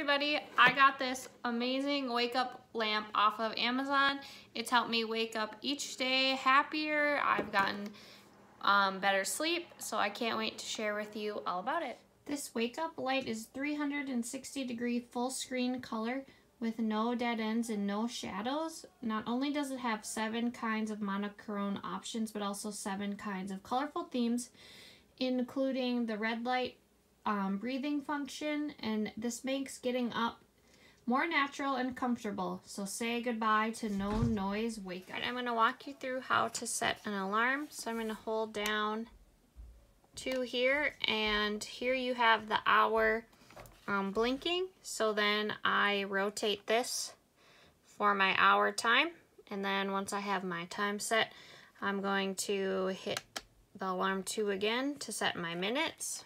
everybody, I got this amazing wake up lamp off of Amazon. It's helped me wake up each day happier. I've gotten um, better sleep, so I can't wait to share with you all about it. This wake up light is 360 degree full screen color with no dead ends and no shadows. Not only does it have seven kinds of monochrome options, but also seven kinds of colorful themes, including the red light, um, breathing function, and this makes getting up more natural and comfortable. So say goodbye to no noise wake up. Right, I'm going to walk you through how to set an alarm. So I'm going to hold down two here, and here you have the hour um, blinking. So then I rotate this for my hour time. And then once I have my time set, I'm going to hit the alarm 2 again to set my minutes.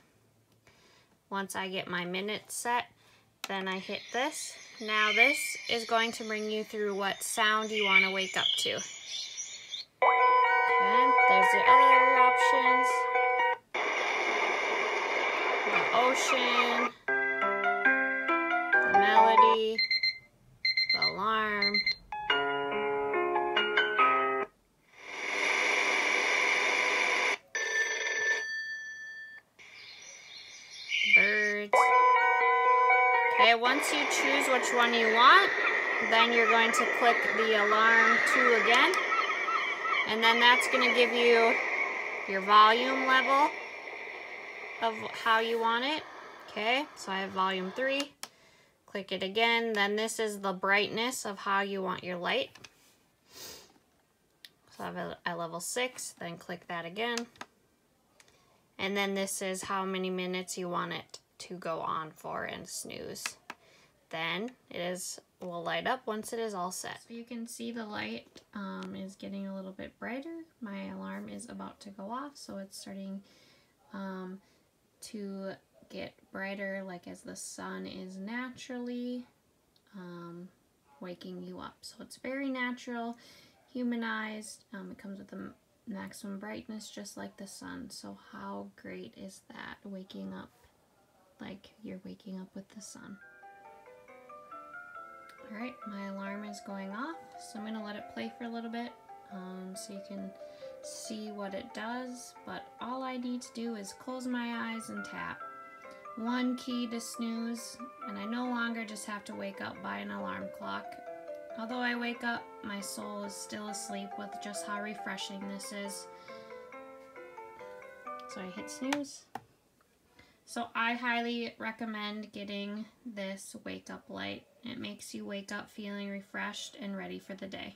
Once I get my minutes set, then I hit this. Now this is going to bring you through what sound you want to wake up to. Okay, there's the other options. The ocean, the melody, the alarm, Okay, once you choose which one you want, then you're going to click the alarm 2 again. And then that's going to give you your volume level of how you want it. Okay, so I have volume 3. Click it again. Then this is the brightness of how you want your light. So I have a level 6, then click that again. And then this is how many minutes you want it to go on for and snooze. Then it is will light up once it is all set. So you can see the light um, is getting a little bit brighter. My alarm is about to go off, so it's starting um, to get brighter like as the sun is naturally um, waking you up. So it's very natural, humanized. Um, it comes with a maximum brightness just like the sun. So how great is that waking up like you're waking up with the sun. Alright, my alarm is going off, so I'm going to let it play for a little bit um, so you can see what it does, but all I need to do is close my eyes and tap. One key to snooze, and I no longer just have to wake up by an alarm clock. Although I wake up, my soul is still asleep with just how refreshing this is. So I hit snooze. So I highly recommend getting this wake up light. It makes you wake up feeling refreshed and ready for the day.